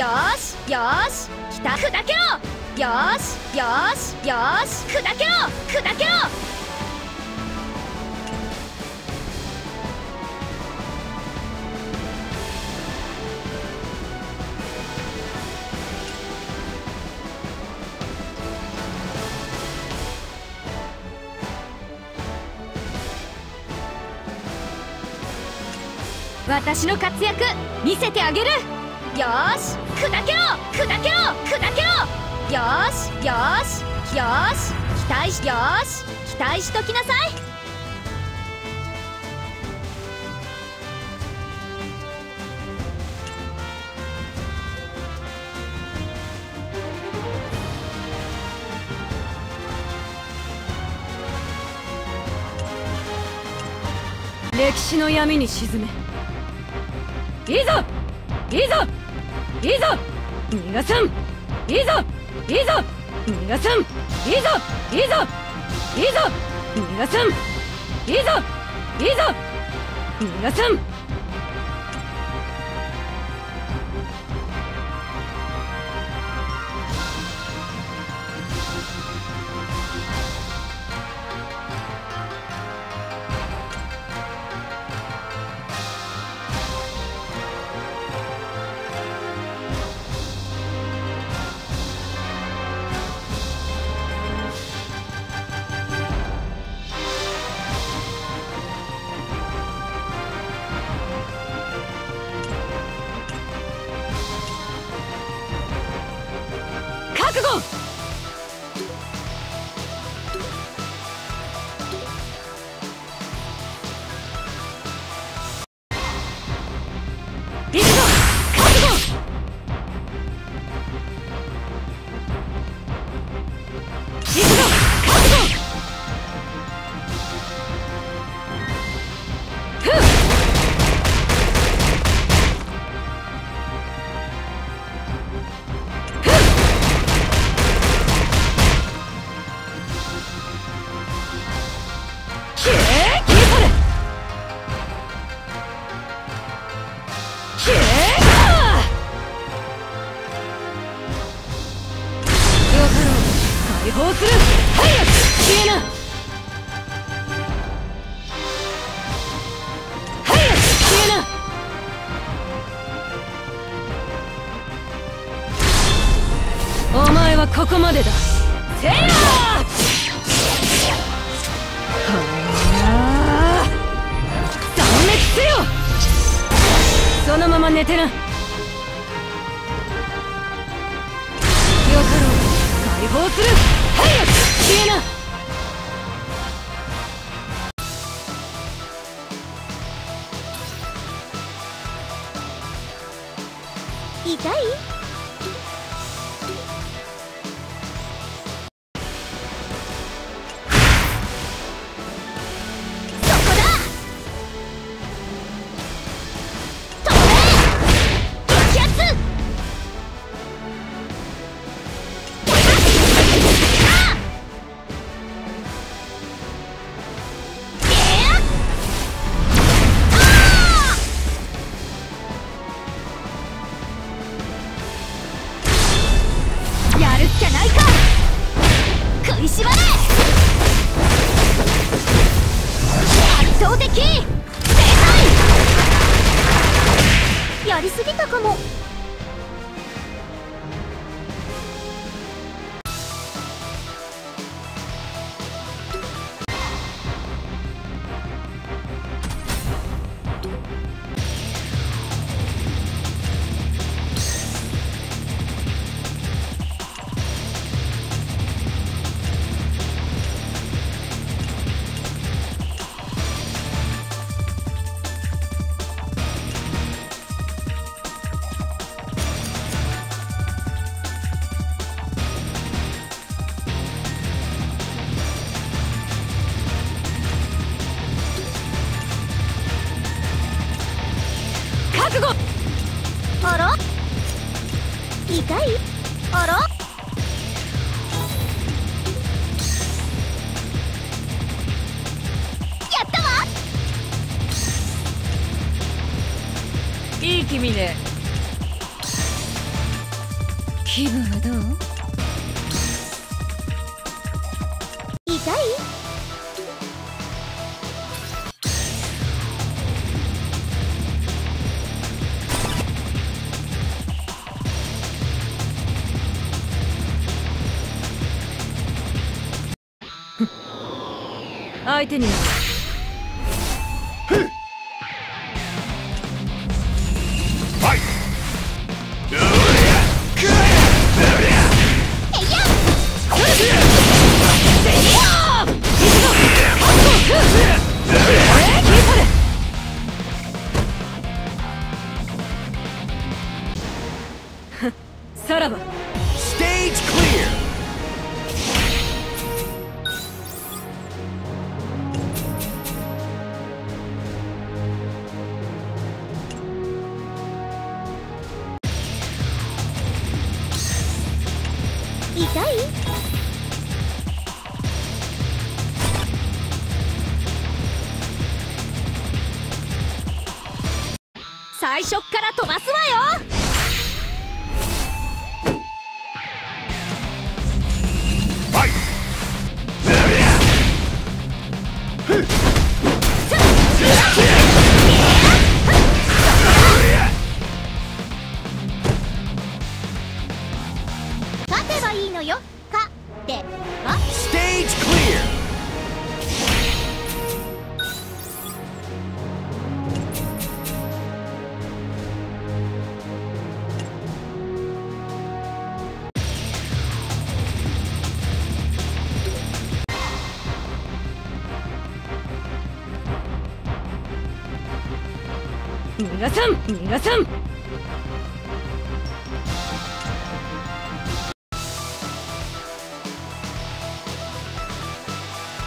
よしよしきた砕けろよしよしよし砕けろ砕けろ私の活躍見せてあげるよし砕けろ砕けろ砕けろよしよしよし期待しよし期待しときなさい。歴史の闇に沈め。いざいざ！いざ逃がさんいざいざ逃がさんいざいざいざ逃がさんいざいざ逃がさん覚悟ここまでだ。せやはあ。断滅せよ。そのまま寝てな。よかろう解放する。早く消えな。きゃないか。食いしばれ。圧倒的。正解。やりすぎたかも。覚悟。あら？痛い？あら？いね。気分はどう？痛い？相手になさらば Stage clear! たい？最初から飛ばすわよ！逃がさん逃がさん。